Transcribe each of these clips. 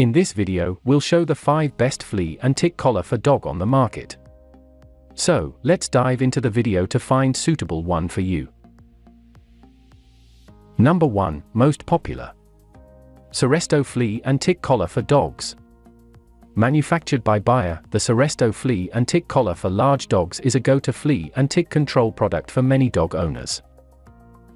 In this video, we'll show the 5 best flea and tick collar for dog on the market. So, let's dive into the video to find suitable one for you. Number 1, most popular. Seresto Flea and Tick Collar for Dogs. Manufactured by Bayer, the Seresto Flea and Tick Collar for large dogs is a go-to flea and tick control product for many dog owners.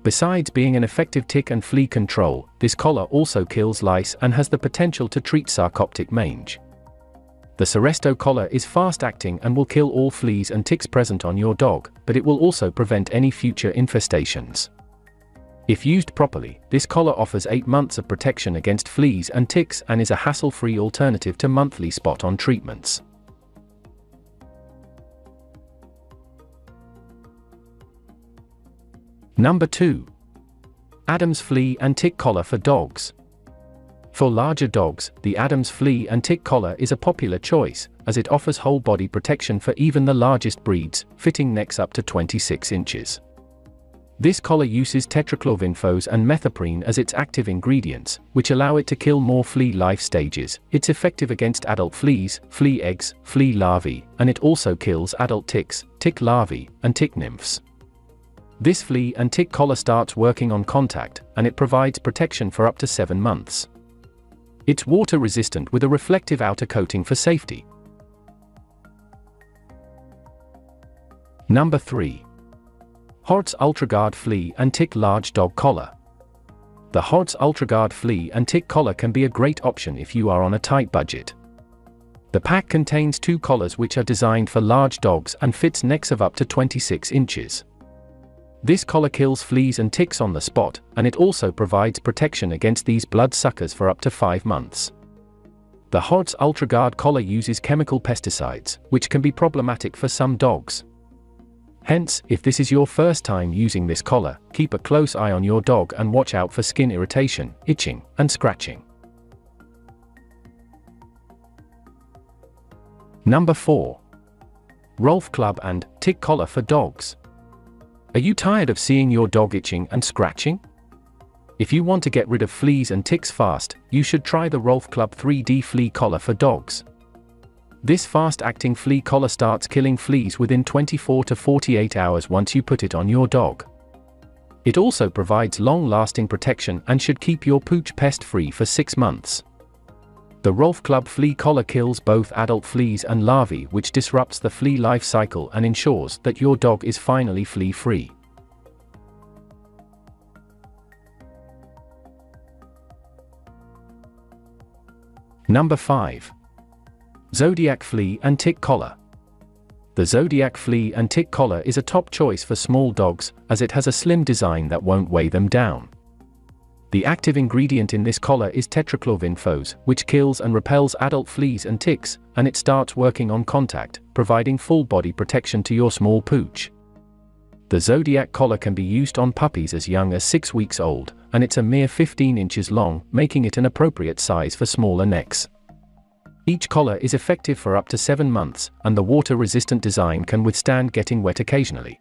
Besides being an effective tick and flea control, this collar also kills lice and has the potential to treat sarcoptic mange. The Seresto collar is fast-acting and will kill all fleas and ticks present on your dog, but it will also prevent any future infestations. If used properly, this collar offers 8 months of protection against fleas and ticks and is a hassle-free alternative to monthly spot-on treatments. Number 2. Adams Flea and Tick Collar for Dogs. For larger dogs, the Adams Flea and Tick Collar is a popular choice, as it offers whole body protection for even the largest breeds, fitting necks up to 26 inches. This collar uses tetrachlorvinphos and methoprene as its active ingredients, which allow it to kill more flea life stages. It's effective against adult fleas, flea eggs, flea larvae, and it also kills adult ticks, tick larvae, and tick nymphs. This flea and tick collar starts working on contact, and it provides protection for up to 7 months. It's water resistant with a reflective outer coating for safety. Number 3. Hartz UltraGuard Flea and Tick Large Dog Collar. The Hartz UltraGuard Flea and Tick Collar can be a great option if you are on a tight budget. The pack contains two collars which are designed for large dogs and fits necks of up to 26 inches. This collar kills fleas and ticks on the spot, and it also provides protection against these blood-suckers for up to 5 months. The Hartz UltraGuard collar uses chemical pesticides, which can be problematic for some dogs. Hence, if this is your first time using this collar, keep a close eye on your dog and watch out for skin irritation, itching, and scratching. Number 4. Rolf Club and Tick Collar for Dogs. Are you tired of seeing your dog itching and scratching? If you want to get rid of fleas and ticks fast, you should try the Rolf Club 3D Flea Collar for dogs. This fast-acting flea collar starts killing fleas within 24 to 48 hours once you put it on your dog. It also provides long-lasting protection and should keep your pooch pest-free for 6 months. The Rolf Club flea collar kills both adult fleas and larvae which disrupts the flea life cycle and ensures that your dog is finally flea-free. Number 5. Zodiac Flea and Tick Collar. The Zodiac Flea and Tick Collar is a top choice for small dogs, as it has a slim design that won't weigh them down. The active ingredient in this collar is tetrachlorvinphos, which kills and repels adult fleas and ticks, and it starts working on contact, providing full body protection to your small pooch. The Zodiac collar can be used on puppies as young as 6 weeks old, and it's a mere 15 inches long, making it an appropriate size for smaller necks. Each collar is effective for up to 7 months, and the water-resistant design can withstand getting wet occasionally.